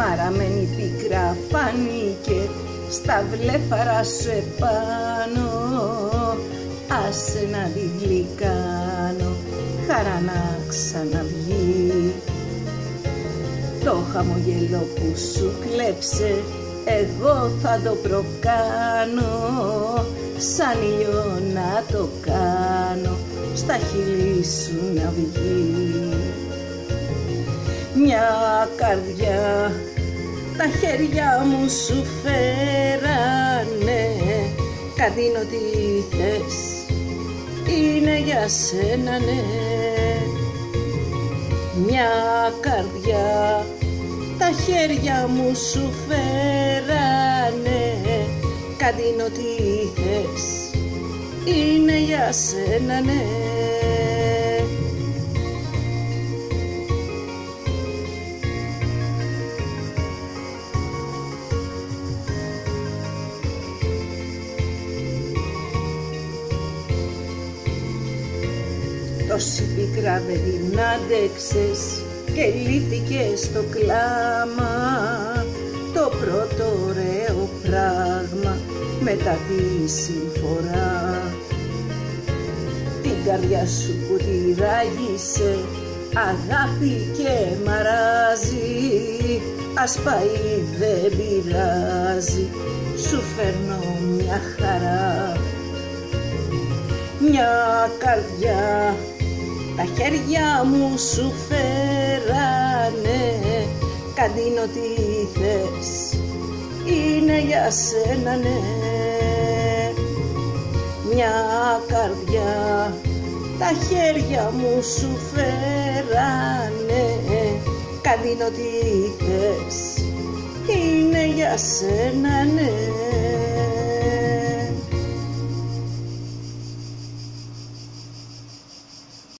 Χαραμένη πίκρα φάνηκε στα βλέφαρα σου επάνω. Άσε να τη γλυκάνω χαρά να ξαναβγεί. Το χαμογελό που σου κλέψε εγώ θα το προκάνω. Σαν ήλιο να το κάνω στα χείλη σου να βγει μια καρδιά. Τα χέρια μου σου φέρανε. Κάτι είναι ό,τι θες είναι για σένα ναι. Μια καρδιά. Τα χέρια μου σου φέρανε. Κάτι είναι ό,τι θες είναι για σένα ναι Τόση πικρά δεν την άντεξες και λύθηκε στο κλάμα. Το πρώτο ωραίο πράγμα μετά τη συμφορά. Την καρδιά σου που τη ράγισε αγάπη και μαράζει. Ας πάει δεν πειράζει σου φέρνω μια χαρά. Μια καρδιά τα χέρια μου σου φέρανε κάτι είναι ό,τι θες είναι για σένα ναι. Μια καρδιά τα χέρια μου σου φέρανε κάτι είναι ό,τι θες είναι για σένα ναι